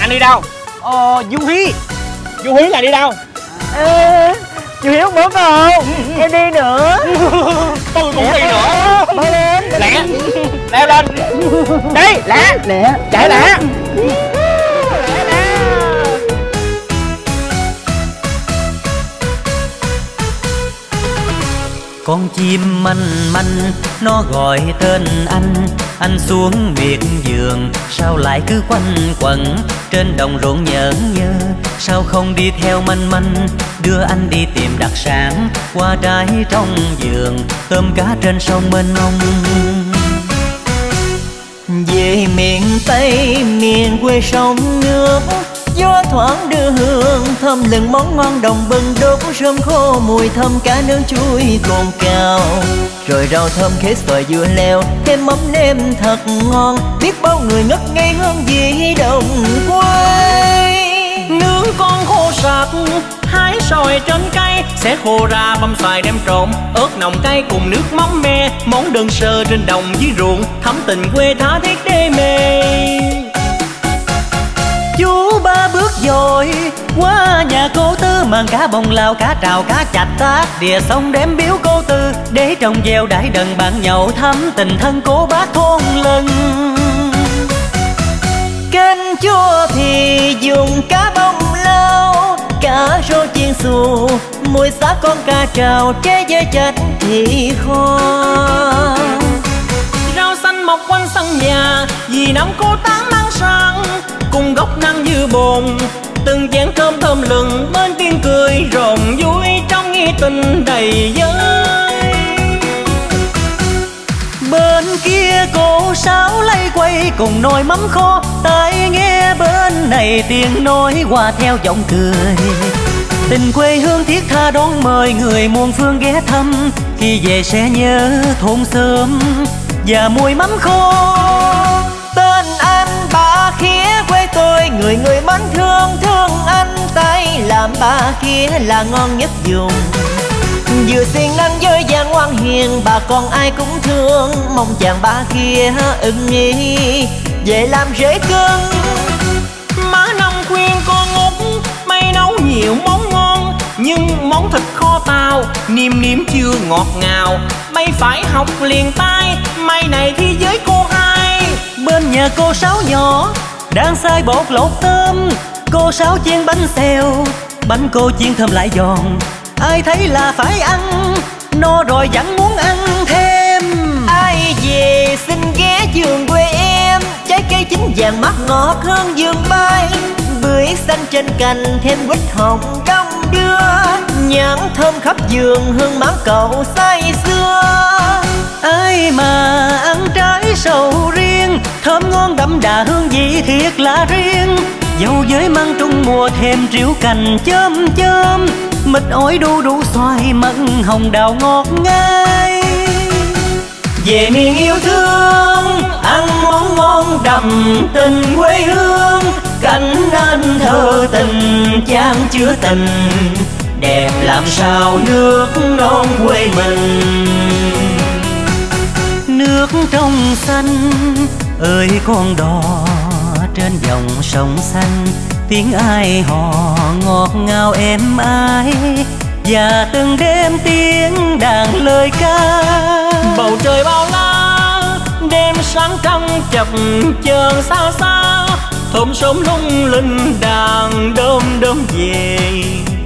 anh đi đâu? Ờ du hí. Du hí là đi đâu? Ê, du hí không muốn không em đi nữa. Tôi cũng đi nữa. Lẹ. Leo lên. Đi lẹ. Lẹ. Chạy lẹ con chim manh manh, nó gọi tên anh. Anh xuống miệt giường sao lại cứ quanh quẩn? Trên đồng ruộng nhởn nhơ sao không đi theo manh manh? Đưa anh đi tìm đặc sản qua trái trong vườn, tôm cá trên sông mênh mông. Về miền tây, miền quê sông nước gió thoảng đưa hương thơm lừng món ngon đồng bừng, đốt rơm khô mùi thơm cá nướng chuối cồn cào rồi rau thơm khế xoài dưa leo, thêm mắm nêm thật ngon. Biết bao người ngất ngây hương vị đồng quê. Nướng con khô sạc hái sòi trên cây. Sẽ khô ra băm xoài đem trộn, ớt nồng cay cùng nước mắm me món đơn sơ trên đồng dưới ruộng, thắm tình quê tha thiết đê mê chú ba bước dội qua nhà cô tư mần cá bông lao, cá trào, cá chạch tác đìa sông đem biếu cô tư, để trồng gieo đãi đần bạn nhậu thắm tình thân cô bác thôn lân. Canh chua thì dùng cá bông lao cá rô chiên xù, mùi xá con cá trào, trái với chạch thì kho xanh mọc quanh sân nhà. Vì năm cô tám nắng sang cùng gốc nắng như bồn. Từng chén cơm thơm lừng, bên tiếng cười rộn vui trong nghi tình đầy giới bên kia cô sáo lay quay cùng nồi mắm kho. Tai nghe bên này tiếng nói qua theo giọng cười. Tình quê hương thiết tha đón mời người muôn phương ghé thăm. Khi về sẽ nhớ thôn sớm và mùi mắm khô. Tên anh bà khía quê tôi, người người mến thương thương anh tay. Làm bà kia là ngon nhất vùng vừa xiên năng với gian ngoan hiền, bà con ai cũng thương. Mong chàng bà kia ưng nghi về làm rễ cưng. Má năm khuyên con út mày nấu nhiều món ngon, nhưng món thịt kho tàu niềm chưa ngọt ngào. Mày phải học liền tay mày này thi với cô hai. Bên nhà cô sáu nhỏ, đang sai bột lột tôm. Cô sáu chiên bánh xèo, bánh cô chiên thơm lại giòn. Ai thấy là phải ăn, no rồi vẫn muốn ăn thêm. Ai về xin ghé giường quê em, trái cây chín vàng mắt ngọt hơn vườn bay bưởi xanh trên cành, thêm quýt hồng đông đưa. Nhãn thơm khắp giường hương mắm cậu say xưa. Ai mà ăn trái sầu riêng, thơm ngon đậm đà hương vị thiệt là riêng. Dâu giới măng trung mùa, thêm rượu cành chôm chôm. Mít ổi đu đủ xoài, mận hồng đào ngọt ngay. Về miền yêu thương, ăn món ngon đậm tình quê hương cánh anh thơ tình chan chứa tình. Đẹp làm sao nước non quê mình? Nước trong xanh, ơi con đò trên dòng sông xanh. Tiếng ai hò ngọt ngào êm ái, và từng đêm tiếng đàn lời ca. Bầu trời bao la, đêm sáng trăng chập chờn xa xa thơm sớm lung linh đàn đơm đơm về.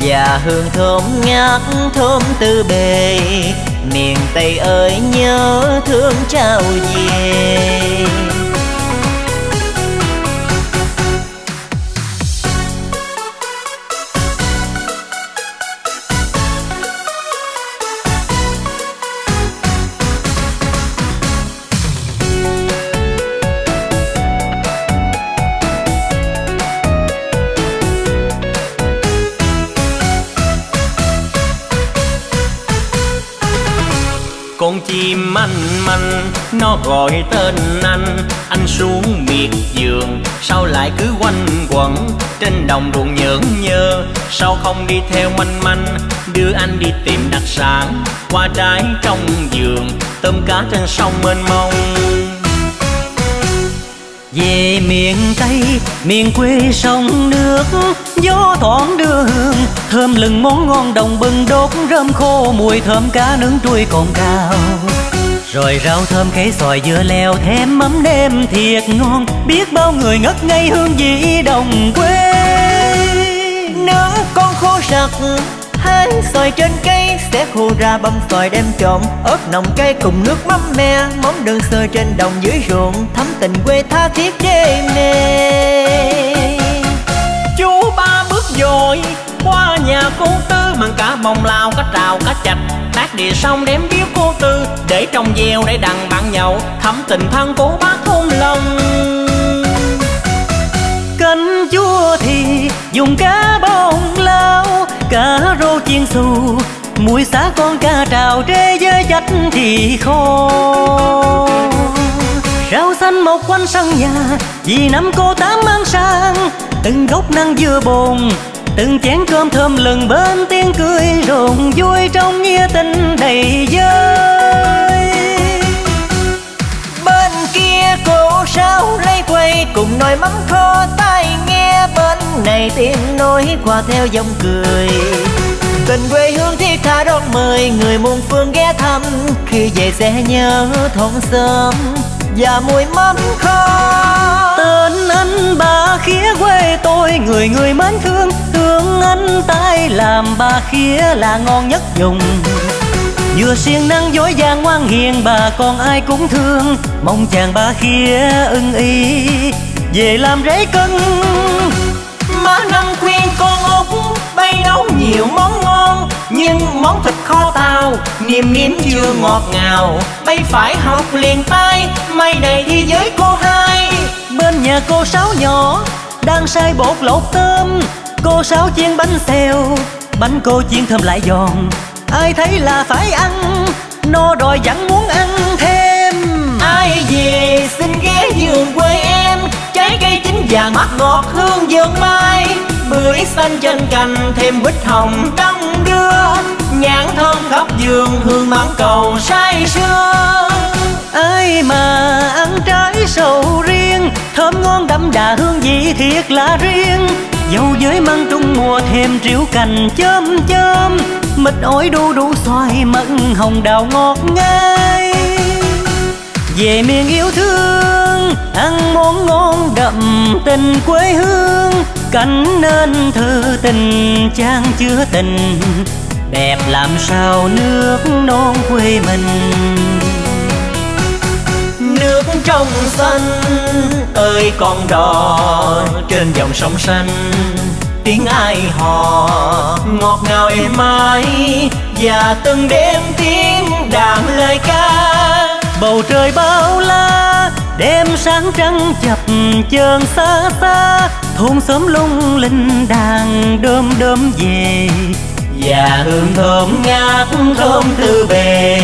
Và hương thơm ngát thơm từ bề, miền tây ơi nhớ thương trao về. Con chim manh manh nó gọi tên anh. Anh xuống miệt vườn, sao lại cứ quanh quẩn trên đồng ruộng nhởn nhơ? Sao không đi theo manh manh, đưa anh đi tìm đặc sản qua trái trong vườn. Tôm cá trên sông mênh mông về miền tây, miền quê sông nước, gió thoảng đưa hương thơm lừng món ngon đồng bừng đốt rơm khô, mùi thơm cá nướng trui còn cao. Rồi rau thơm khế xoài dưa leo thêm mắm nêm thiệt ngon. Biết bao người ngất ngây hương vị đồng quê. Nướng con khô sặc xoài trên cây sẽ khô ra băm xoài đem trộn. Ớt nồng cay cùng nước mắm me, món đơn sơ trên đồng dưới ruộng. Thắm tình quê tha thiết đê mê. Chú ba bước dội, qua nhà cô tư, mặn cả bồng lao cá trào cá chạch. Tác địa xong đem biếu cô tư, để trong gieo để đằng bạn nhậu. Thắm tình thân cô bác thôn lòng. Cánh chua thì dùng cá bông lao cá rô chiên xù muối xá con cá trào trê với chạch thì khô. Rau xanh mọc quanh sân nhà, vì năm cô tám mang sang, từng gốc năng dưa bồn, từng chén cơm thơm lừng bên tiếng cười rộn vui trong nghĩa tình đầy vơi bên kia cô sao lấy quay, cùng nồi mắm kho tai nghe bên này tiếng nói qua theo dòng cười. Tình quê hương thiết tha đón mời người muôn phương ghé thăm. Khi về sẽ nhớ thôn sớm và mùi mắm kho. Tên anh ba khía quê tôi, người người mến thương. Thương anh tay làm ba khía là ngon nhất dùng. Vừa siêng năng dối gian ngoan hiền, bà con ai cũng thương. Mong chàng ba khía ưng ý về làm rễ cân má năm khuyên con út bay nấu nhiều món ngon, nhưng món thịt kho tàu niềm nếm chưa ngọt ngào. Bay phải học liền tay may đầy thế giới cô hai. Bên nhà cô sáu nhỏ đang sai bột lột tôm. Cô sáu chiên bánh xèo, bánh cô chiên thơm lại giòn. Ai thấy là phải ăn, no rồi vẫn muốn ăn thêm. Ai về xin ghé giường quê vàng mắt ngọt hương dương mai. Bưởi xanh trên cành thêm quýt hồng đông đưa. Nhãn thơm khắp vườn hương mãn cầu say sưa ai mà ăn trái sầu riêng, thơm ngon đậm đà hương vị thiệt là riêng. Dâu dưới măng trung mùa thêm triểu cành chớm chớm mịt ổi đu đủ xoài mận hồng đào ngọt ngây về miền yêu thương ăn món ngon đậm tình quê hương cảnh nên thư tình, trang chứa tình. Đẹp làm sao nước non quê mình? Nước trong xanh, ơi con đò, trên dòng sông xanh. Tiếng ai hò, ngọt ngào êm ái, và từng đêm tiếng đàn lời ca. Bầu trời bao la đêm sáng trăng chập chờn xa xa, thôn xóm lung linh đàn đơm đơm về. Và hương thơm ngát thơm từ bề,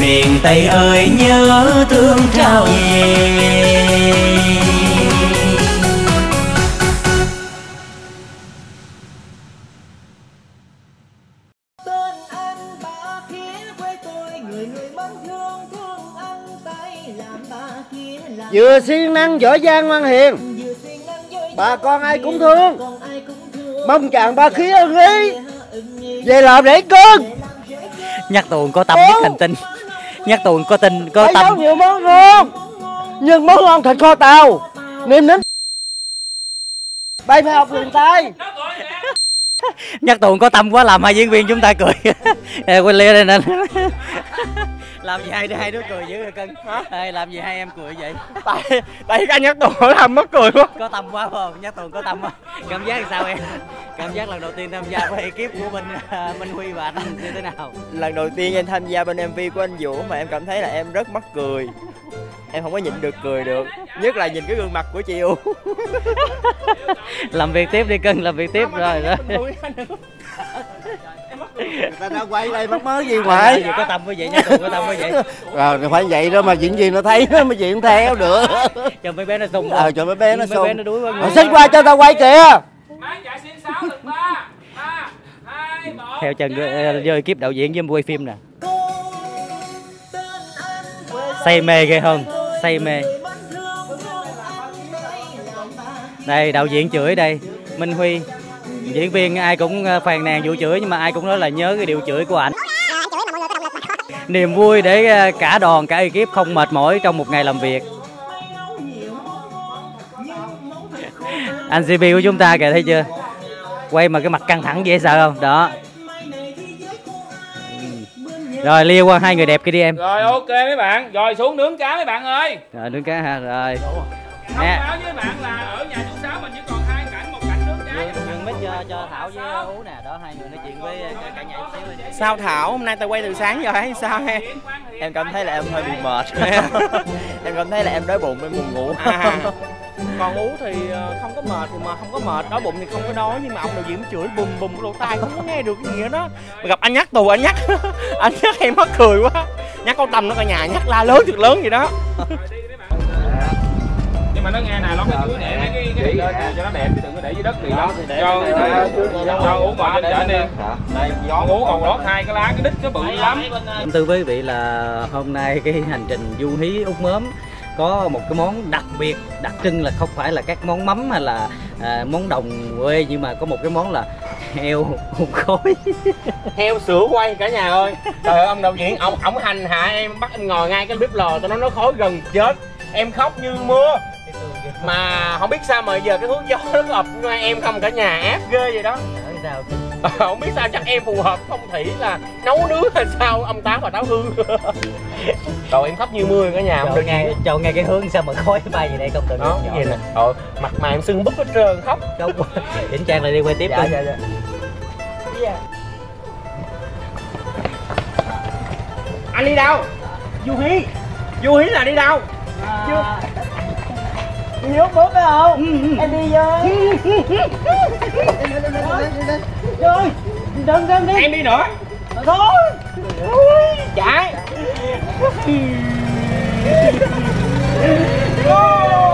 miền tây ơi nhớ thương trao năng giỏi giang ngoan hiền. Bà con ai cũng thương. Mong chàng ba khí ưng ý. Về làm rễ cưng nhắc tuồng có tâm nhất hành tinh. Nhắc tuồng có tình có phải tâm. nhiều món ngon. Nhưng món ngon thịt kho tàu. Nêm nếm bay phải học liền tay. Nhắc tuồng có tâm quá làm hai diễn viên chúng ta cười. Quay lia đây nè làm gì hai hai đứa cười dữ vậy cưng. Ê, làm gì hai em cười vậy? Tại tại cái nhắc tuồng làm mất cười quá. Có tâm quá không? Nhắc tuồng có tâm quá. Cảm giác sao em? Cảm giác lần đầu tiên tham gia với ekip của minh à, minh huy và anh như thế nào? Lần đầu tiên em tham gia bên mv của anh vũ mà em cảm thấy là em rất mắc cười. Em không có nhịn được cười được nhất là nhìn cái gương mặt của chị u. Làm việc tiếp đi cưng làm việc tiếp rồi rồi người ta đã quay đây mắc mớ gì Vậy ngoài có tâm với vậy tuồng có tâm với vậy. Rồi phải vậy đó mà diễn viên nó thấy nó mới diễn theo được. Cho mấy bé nó sung ờ cho mấy bé nó mấy bé nó đuối quá Ờ, xích qua cho tao quay kìa. Theo chân ờ, vô ekip đạo diễn với quay phim nè. Say mê ghê không? Say mê. Đây đạo diễn chửi đây. Minh huy diễn viên ai cũng ờ, phàn nàn vụ chửi nhưng mà ai cũng nói là nhớ cái điệu chửi của ảnh. Niềm vui để ờ, cả đoàn cả ekip không mệt mỏi trong một ngày làm việc. Anh CP của chúng ta kìa thấy chưa? Quay mà cái mặt căng thẳng dễ sợ không? Đó. Rồi lia qua hai người đẹp kia đi em. Rồi ok mấy bạn, rồi xuống nướng cá mấy bạn ơi. rồi đứng cá ha rồi. Nè. với bạn là ở cho, thảo với ú nè đó hai người nói chuyện với ờ, cả, nhà xíu đi sao thảo hôm nay tao quay từ sáng giờ hay sao em? Em cảm thấy là em hơi bị mệt. Em cảm thấy là em đói bụng em buồn ngủ. À, còn ú thì ờ, không có mệt thì mà không có mệt đói bụng thì không có đói nhưng mà ông đạo diễn chửi bùm bùm lỗ tai không có nghe được cái gì hết đó mà gặp anh nhắc tù anh nhắc anh nhắc em mắc cười quá. Nhắc con tâm nó cả nhà nhắc la lớn thiệt lớn gì đó mà nó nghe nè, nó cái chuối để mấy cái cái này lên cho nó đẹp chứ đừng có để dưới đất thì đó. Cho cho uống vào trên trở đi. Con uống còn lót hai cái lá cái đít cái bự lắm. Tư với quý vị là hôm nay cái hành trình du hí út mớm có một cái món đặc biệt đặc trưng là không phải là các món mắm hay là à, món đồng quê nhưng mà có một cái món là heo hùng khói. Heo sữa quay cả nhà ơi. Trời ơi ông đạo diễn ông ông hành hạ em bắt em ngồi ngay cái bếp lò tao nói nó khói gần chết. Em khóc như mưa mà không biết sao mà giờ cái hướng gió nó ập ngay em không cả nhà ép ghê vậy đó. Không biết sao chắc em phù hợp phong thủy là nấu nướng hay sao ông táo và táo hương. Rồi em khóc như mưa cả nhà không được ngay chọn ngay cái hướng sao mà khói bay vậy đây không tự đó cái gì nè. Ờ, mặt mà em sưng búp hết trơn khóc. Không chỉnh trang lại đi quay tiếp dạ đi. dạ dạ. Anh đi đâu? Du hí. Du hí là đi đâu? Đi Hiếu bố phải không? Ừ. ừ. Em đi với. Ừ, ừ, Rồi, đừng đừng đi. Em đi nữa. Thôi. Ui, chạy. Go!